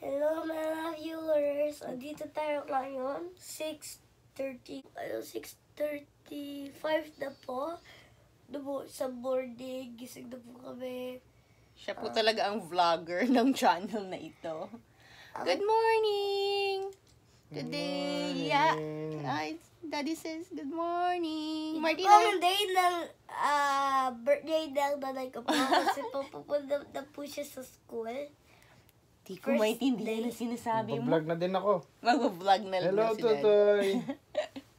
Hello mga viewers! Andito tayo ngayon. 6.30, ano, 6.35 na po. Dumo sa morning, gising na po kami. Siya po talaga ang vlogger ng channel na ito. Good morning! Today, yeah. Ay, Daddy says, good morning. Martina, Ang day ng ah, birthday ng nanay ko po kasi pupunta na po siya sa school. Di ko first maintindihan day. na sinasabi mo. Mag-vlog na din ako. Mag-vlog na lang Hello, na si Daddy. Tutoy.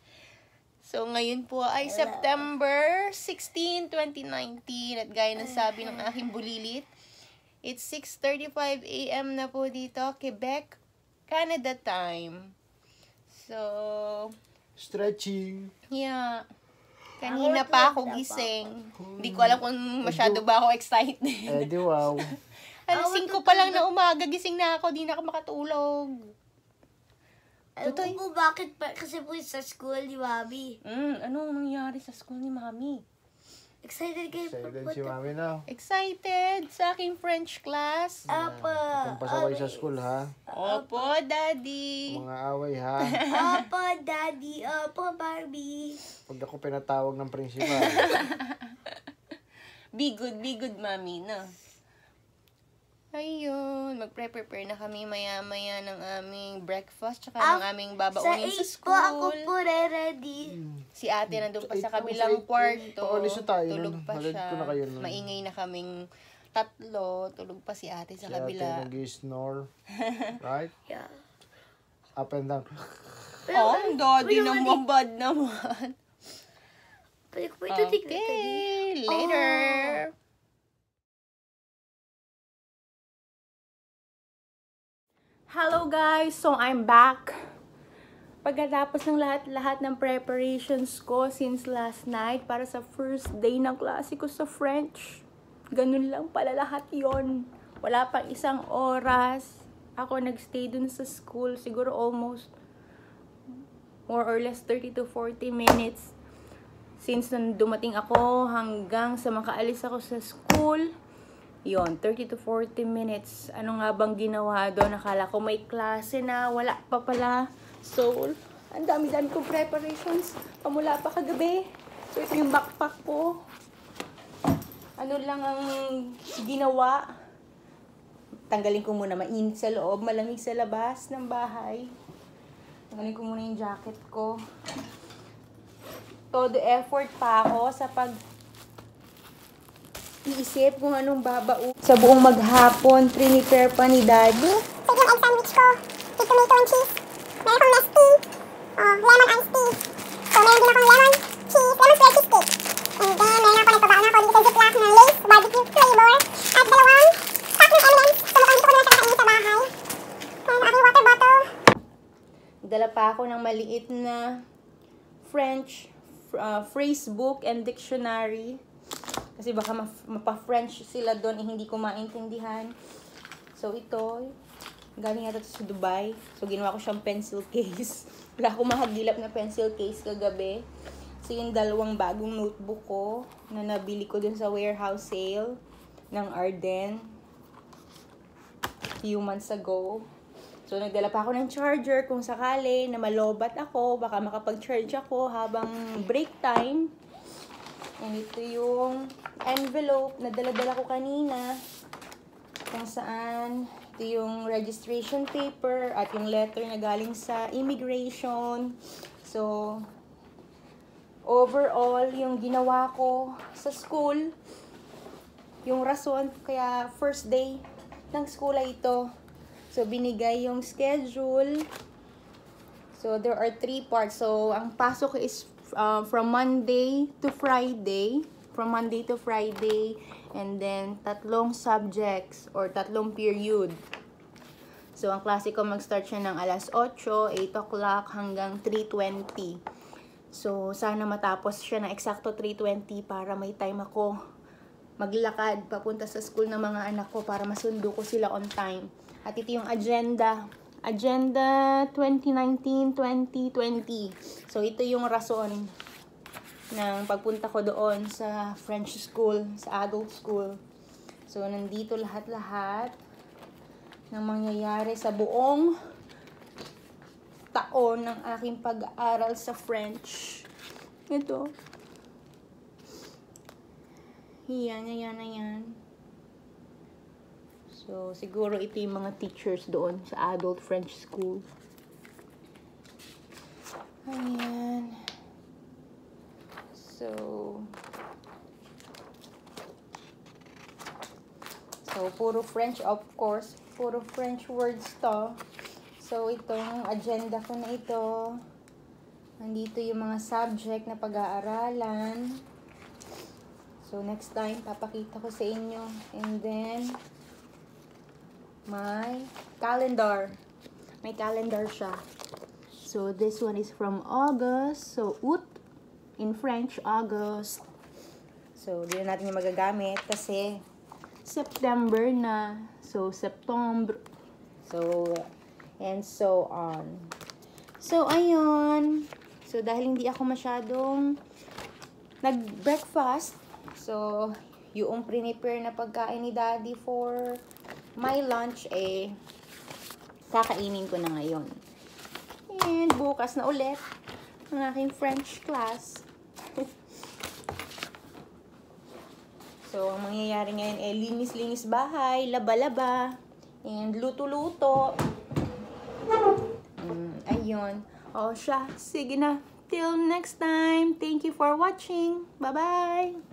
So, ngayon po ay September 16, 2019. At gaya ng sabi ng aking bulilit, it's 6.35 a.m. na po dito, Quebec, Canada time. So, Stretching. yeah. Kanina pa ako na gising. Hindi ko alam kung masyado ba ako excited. Eh, di wow. Alas Ako, 5 pa lang na umaga, gising na ako, di na ako makatulog. Alam Tutoy. ko po bakit pa, kasi po sa school ni Mami. Mm, ano nangyari sa school ni Mami? Excited kayo Excited pupunta. si Mami na. Excited sa aking French class. Apa. Itong pasaway sa school, ha? Opo, Daddy. Mga away, ha? Opo, Daddy. Opo, Barbie. Pag ako pinatawag ng principal. Be good, be good, Mami, no? Ayun, magpre-prepare na kami maya-maya ng aming breakfast tsaka ng aming Sa babaunin sa 8 po ako school. po re-ready. Si ate nandun pa sa Sa kabilang sa kwarto. paalis na tayo Tulog pa siya. ko na kayo nun. Maingay na kaming tatlo. Tulog pa si ate sa si ate kabila. nag-snore. Right? Yeah. Up and down. Oh, ang daddy Pero naman, bad naman. Pwede ko ito tignan. Okay, later. Hello guys! So I'm back. Pagkatapos ng lahat-lahat ng preparations ko since last night para sa first day ng klase ko sa French. Ganun lang pala lahat yon. Wala pang isang oras. Ako nagstay dun sa school. Siguro almost more or less 30 to 40 minutes since nung dumating ako hanggang sa makaalis ako sa school. Yon, 30 to 40 minutes. Ano nga bang ginawa doon? Nakala ko may klase na. Wala pa pala. So, ang dami-dami kong preparations. Pamula pa kagabi. So, ito yung backpack ko. Ano lang ang ginawa. Tanggalin ko muna mainit sa loob, malamig sa labas ng bahay. Tanggalin ko muna yung jacket ko todo effort pa ako sa pag iisip kung anong babao. Sa buong maghapon, prepare pa ni Daddy. Ito yung egg sandwich ko. With tomato and cheese. Meron akong nesty. Oh, lemon iced tea. So, meron din akong lemon cheese, lemon square cheesecake. And then, meron ako, nagpabaan ako dito sa ziplock na lace, barbecue flavor. At dalawang pack ng M&M's. So, mukhang dito ko na nakakain sa bahay. And aking water bottle. Dala pa ako ng maliit na French uh, phrase book and dictionary. Kasi baka ma- mapa-French sila doon eh, hindi ko maintindihan. So ito, galing yata sa Dubai. So ginawa ko siyang pencil case. Wala akong mahagilap na pencil case kagabi. So yung dalawang bagong notebook ko na nabili ko dun sa warehouse sale ng Arden few months ago. So, nagdala pa ako ng charger kung sakali na malobat ako, baka makapag-charge ako habang break time. And ito yung envelope na dala-dala ko kanina kung saan ito yung registration paper at yung letter na galing sa immigration. So, overall, yung ginawa ko sa school, yung rason kaya first day ng school ay ito. So, binigay yung schedule. So, there are three parts. So, ang pasok is uh, from Monday to Friday. From Monday to Friday. And then, tatlong subjects or tatlong period. So, ang klase ko mag-start siya ng alas 8, 8 o'clock hanggang 3.20. So, sana matapos siya na eksakto 3.20 para may time ako maglakad papunta sa school ng mga anak ko para masundo ko sila on time. At ito yung agenda. Agenda 2019-2020. So, ito yung rason ng pagpunta ko doon sa French school, sa adult school. So, nandito lahat-lahat. ng mangyayari sa buong taon ng aking pag-aaral sa French. Ito. Yan, yan, yan. So, siguro ito yung mga teachers doon sa adult French school. Ayan. So, so, puro French, of course. Puro French words to. So, itong agenda ko na ito. Nandito yung mga subject na pag-aaralan. So, next time, papakita ko sa inyo. And then, my calendar. May calendar siya. So, this one is from August. So, août in French, August. So, di na natin yung magagamit kasi September na. So, September. So, and so on. So, ayun. So, dahil hindi ako masyadong nag-breakfast, so, yung prepare na pagkain ni Daddy for my lunch, eh, kakainin ko na ngayon. And bukas na ulit ang aking French class. so, ang mangyayari ngayon eh, linis-linis bahay, laba-laba, and luto-luto. Mm, ayun. O siya, sige na. Till next time. Thank you for watching. Bye-bye.